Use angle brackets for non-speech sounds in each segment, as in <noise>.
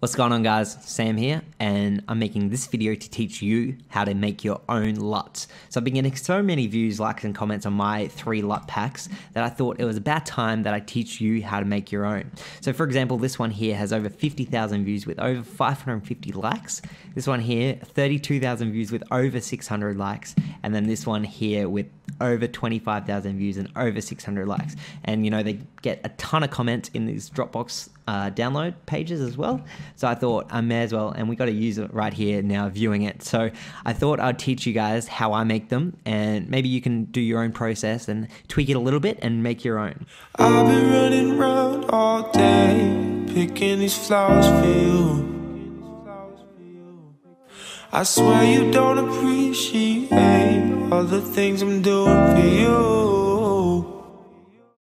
What's going on guys, Sam here, and I'm making this video to teach you how to make your own LUTs. So I've been getting so many views, likes, and comments on my three LUT packs that I thought it was about time that I teach you how to make your own. So for example, this one here has over 50,000 views with over 550 likes. This one here, 32,000 views with over 600 likes. And then this one here with over 25,000 views and over 600 likes. And you know, they get a ton of comments in these Dropbox uh, download pages as well. So I thought I may as well, and we got to use it right here now viewing it. So I thought I'd teach you guys how I make them, and maybe you can do your own process and tweak it a little bit and make your own. I've been running around all day, picking these flowers for you. I swear you don't appreciate all the things I'm doing for you.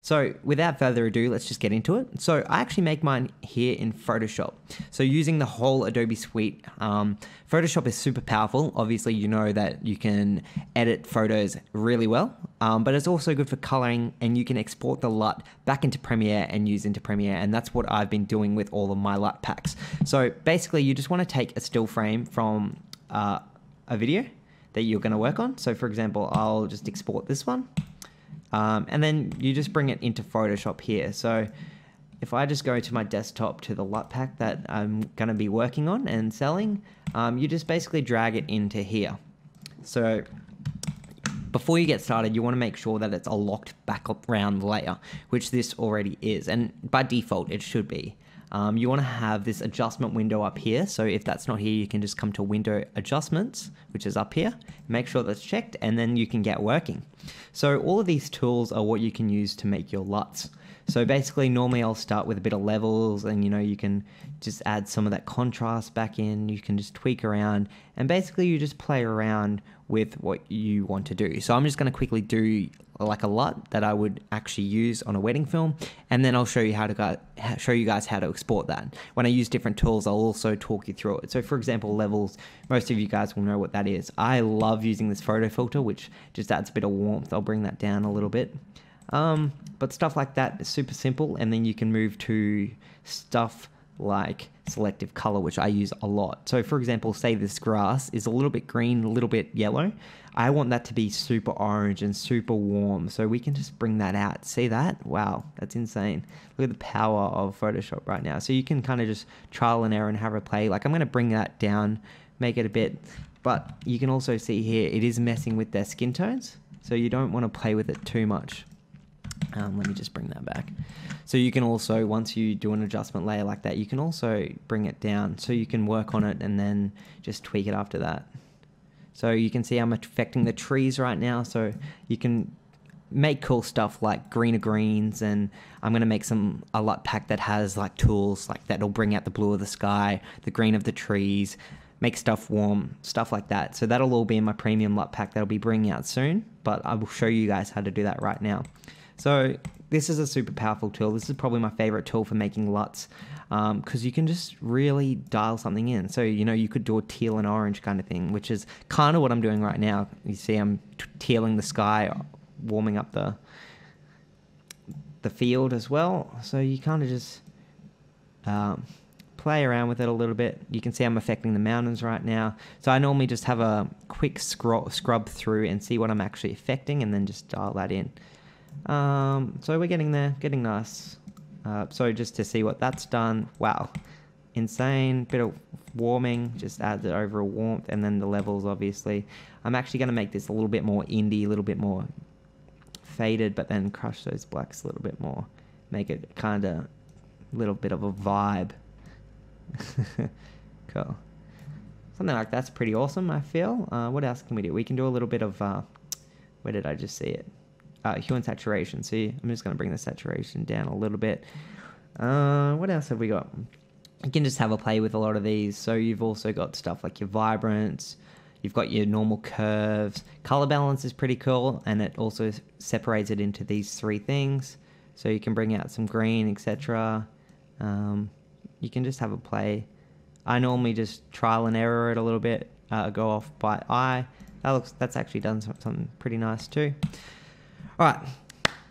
So without further ado, let's just get into it. So I actually make mine here in Photoshop. So using the whole Adobe suite, um, Photoshop is super powerful. Obviously, you know that you can edit photos really well, um, but it's also good for coloring and you can export the LUT back into Premiere and use into Premiere. And that's what I've been doing with all of my LUT packs. So basically you just want to take a still frame from uh, a video that you're going to work on. So for example, I'll just export this one. Um, and then you just bring it into Photoshop here. So if I just go to my desktop to the LUT pack that I'm going to be working on and selling, um, you just basically drag it into here. So before you get started, you want to make sure that it's a locked background layer, which this already is. And by default, it should be. Um, you want to have this adjustment window up here. So if that's not here, you can just come to window adjustments, which is up here. Make sure that's checked and then you can get working. So all of these tools are what you can use to make your LUTs. So basically normally I'll start with a bit of levels and you know you can just add some of that contrast back in, you can just tweak around and basically you just play around with what you want to do. So I'm just going to quickly do like a LUT that I would actually use on a wedding film and then I'll show you how to go, show you guys how to export that. When I use different tools I'll also talk you through it. So for example levels, most of you guys will know what that is. I love using this photo filter which just adds a bit of warmth. I'll bring that down a little bit. Um, but stuff like that is super simple, and then you can move to stuff like selective color, which I use a lot. So, for example, say this grass is a little bit green, a little bit yellow. I want that to be super orange and super warm. So, we can just bring that out. See that? Wow, that's insane. Look at the power of Photoshop right now. So, you can kind of just trial and error and have a play. Like, I'm going to bring that down, make it a bit, but you can also see here it is messing with their skin tones. So, you don't want to play with it too much. Um, let me just bring that back. So you can also, once you do an adjustment layer like that, you can also bring it down so you can work on it and then just tweak it after that. So you can see I'm affecting the trees right now. So you can make cool stuff like greener greens and I'm going to make some a LUT pack that has like tools like that'll bring out the blue of the sky, the green of the trees, make stuff warm, stuff like that. So that'll all be in my premium LUT pack that'll be bringing out soon, but I will show you guys how to do that right now. So this is a super powerful tool. This is probably my favorite tool for making LUTs because um, you can just really dial something in. So, you know, you could do a teal and orange kind of thing, which is kind of what I'm doing right now. You see I'm tealing the sky, warming up the the field as well. So you kind of just um, play around with it a little bit. You can see I'm affecting the mountains right now. So I normally just have a quick scrub through and see what I'm actually affecting and then just dial that in. Um, so we're getting there, getting nice. Uh, so just to see what that's done, wow, insane. Bit of warming, just adds it over a warmth, and then the levels, obviously. I'm actually going to make this a little bit more indie, a little bit more faded, but then crush those blacks a little bit more. Make it kind of a little bit of a vibe. <laughs> cool. Something like that's pretty awesome, I feel. Uh, what else can we do? We can do a little bit of, uh, where did I just see it? Uh, hue and saturation. See, I'm just going to bring the saturation down a little bit. Uh, what else have we got? You can just have a play with a lot of these. So you've also got stuff like your vibrance, you've got your normal curves. Color balance is pretty cool, and it also separates it into these three things. So you can bring out some green, etc. Um, you can just have a play. I normally just trial and error it a little bit, uh, go off by eye. That looks that's actually done something pretty nice too. All right.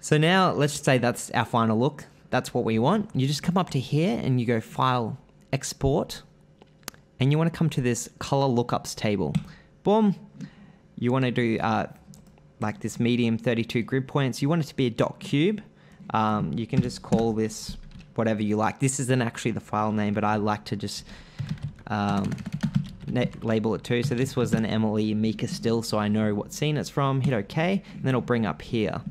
So now let's say that's our final look. That's what we want. You just come up to here and you go File, export, and you want to come to this color lookups table. Boom. You want to do uh, like this medium 32 grid points. You want it to be a dot cube. Um, you can just call this whatever you like. This isn't actually the file name, but I like to just um, label it too. So this was an Emily Mika still, so I know what scene it's from. Hit OK, and then it'll bring up here.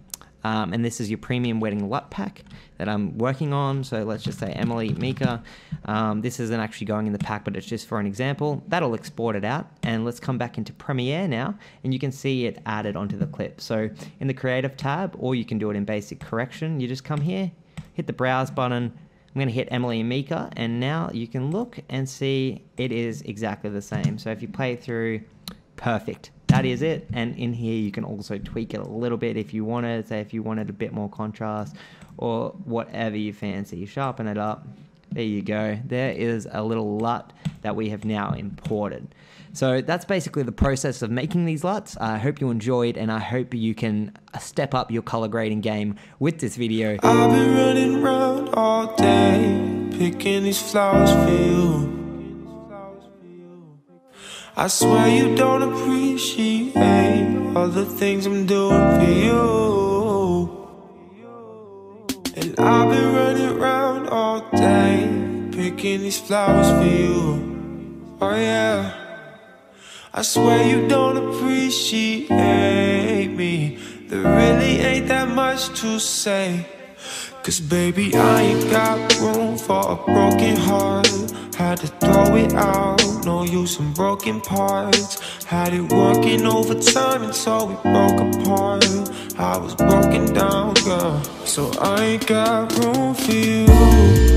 Um, and this is your premium wedding LUT pack that I'm working on. So let's just say Emily Mika. Um, this isn't actually going in the pack, but it's just for an example. That'll export it out. And let's come back into Premiere now, and you can see it added onto the clip. So in the Creative tab, or you can do it in Basic Correction, you just come here, hit the Browse button, I'm going to hit Emily and Mika, and now you can look and see it is exactly the same. So if you play through, perfect. That is it. And in here, you can also tweak it a little bit if you wanted, say if you wanted a bit more contrast or whatever you fancy. Sharpen it up. There you go. There is a little LUT that we have now imported. So that's basically the process of making these LUTs. I hope you enjoyed and I hope you can uh, step up your color grading game with this video. I've been running around all day, picking these flowers for you. I swear you don't appreciate all the things I'm doing for you. I've been running around all day, picking these flowers for you. Oh yeah. I swear you don't appreciate me. There really ain't that much to say. Cause baby, I ain't got room for a broken heart. Had to throw it out, no use in broken parts. Had it working overtime until we broke apart. I was broken down. So I got room for you.